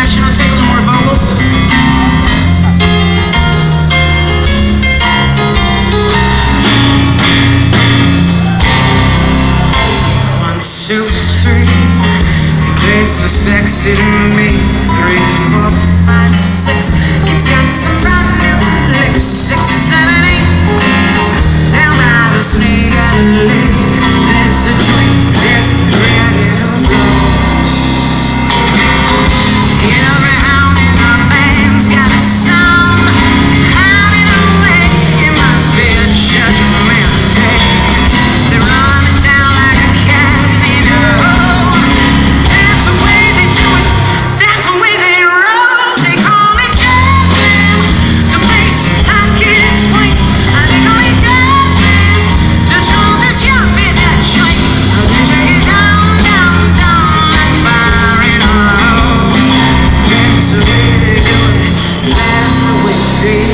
national take a more vocal? Soup's free, it plays so sexy to me. Three, four, five, six, kids got some brand new lipstick.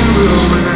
room